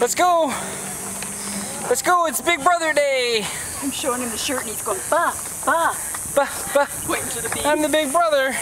Let's go. Let's go. It's Big Brother Day. I'm showing him the shirt and he's going, bah, bah. Bah, bah. Pointing to the beam. I'm the big brother.